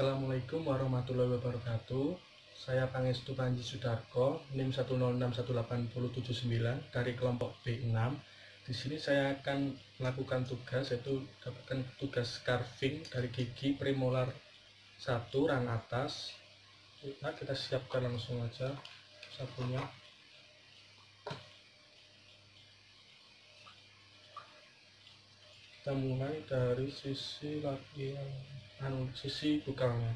Assalamualaikum warahmatullahi wabarakatuh. Saya Pangestu Panji Sudarko, NIM 1061879 dari kelompok B6. Di sini saya akan melakukan tugas yaitu dapatkan tugas carving dari gigi premolar 1 rang atas. Nah, kita siapkan langsung aja sapunya. Kita mulai dari sisi lagi yang anu sisi bukalnya.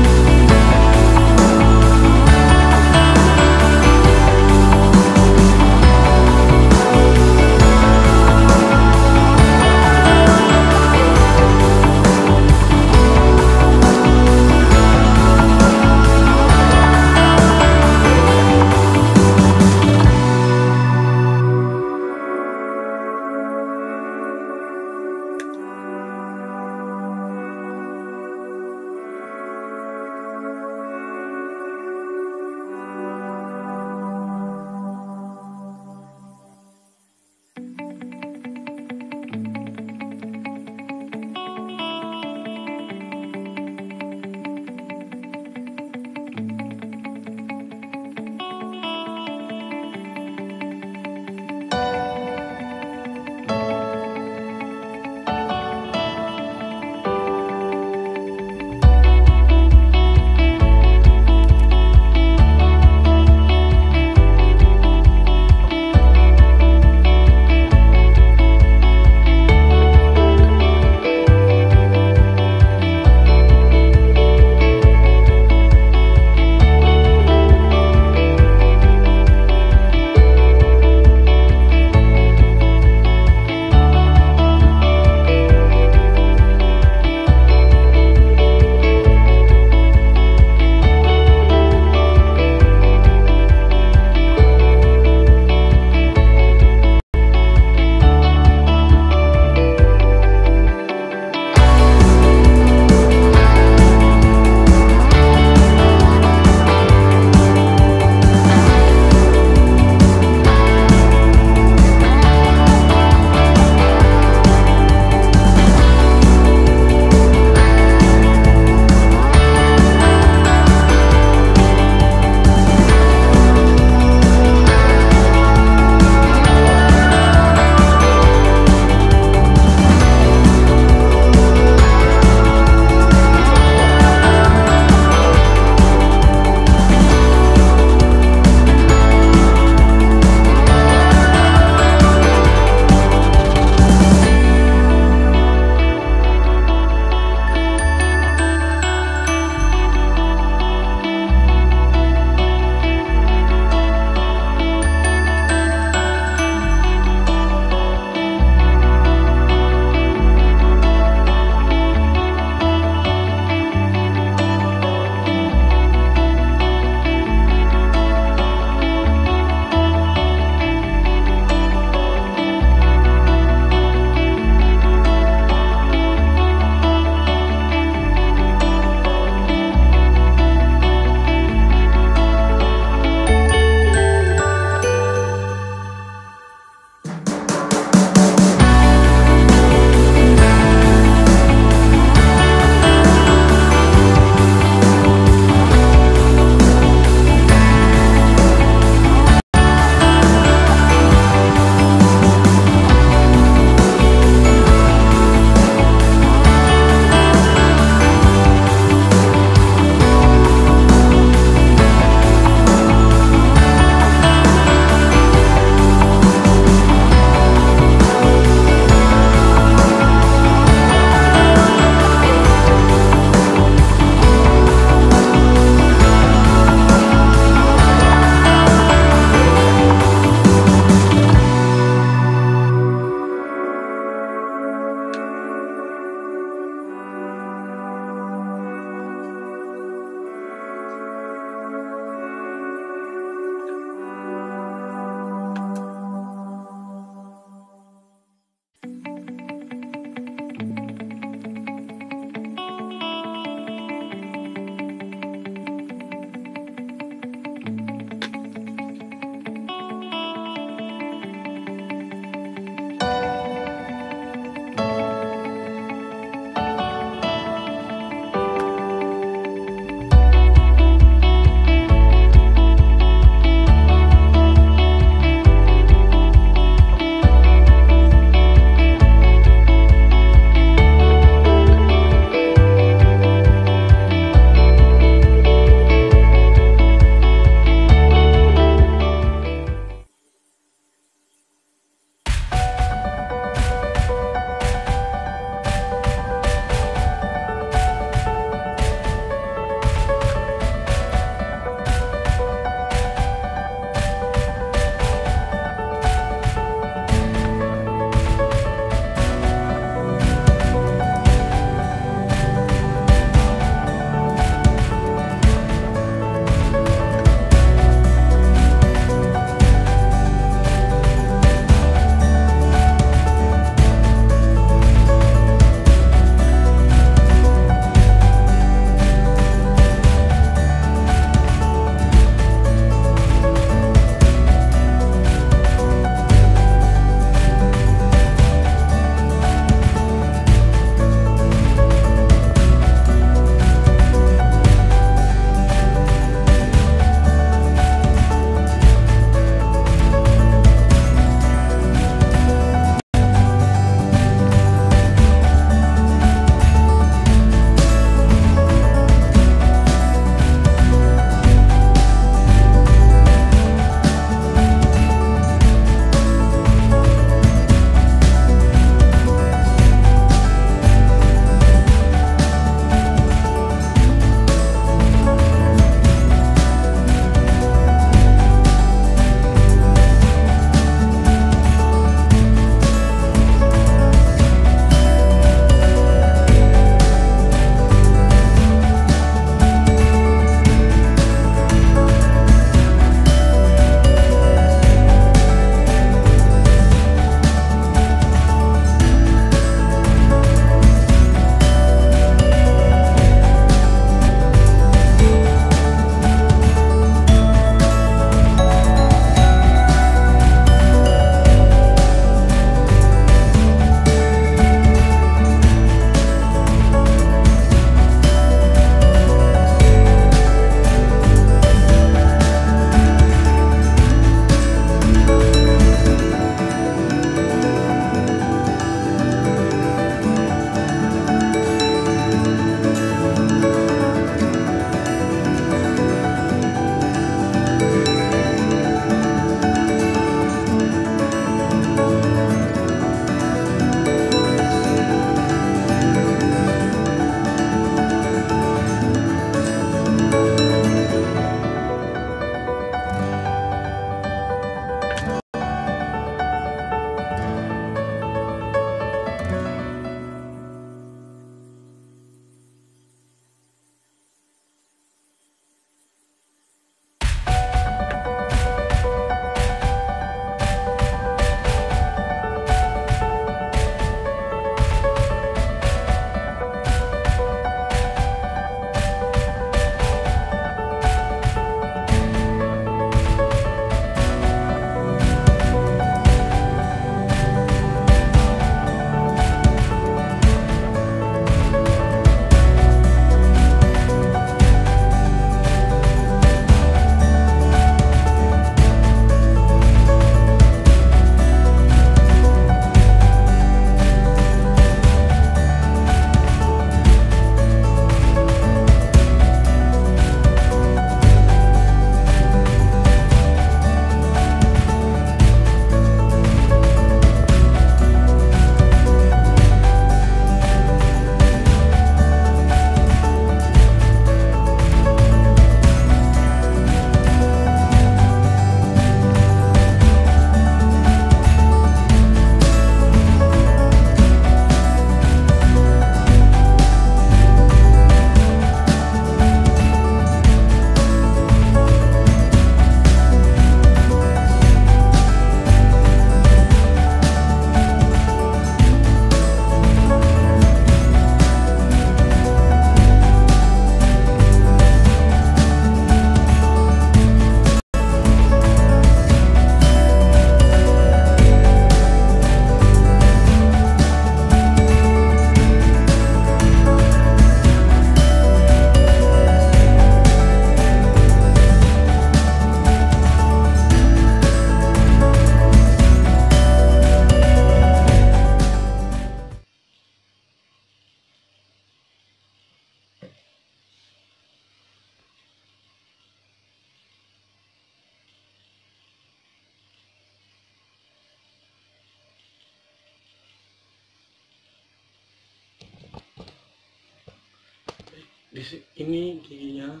Ini giginya.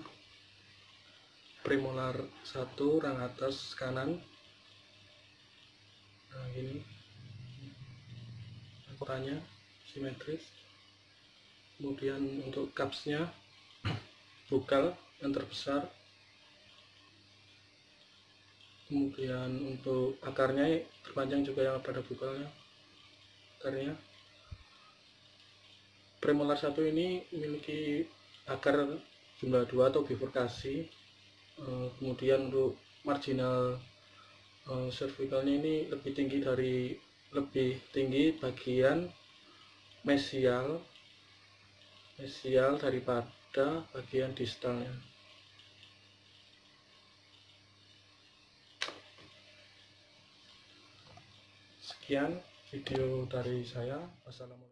Premolar satu rang atas kanan. Nah gini. Ukurannya simetris. Kemudian untuk capsnya bukal yang terbesar. Kemudian untuk akarnya terpanjang juga yang pada bukalnya akarnya. Premolar satu ini memiliki akar jumlah dua atau bifurkasi Eh, kemudian untuk marginal uh, cervicalnya ini lebih tinggi dari lebih tinggi bagian mesial mesial daripada bagian distalnya. Sekian video dari saya. Wassalamualaikum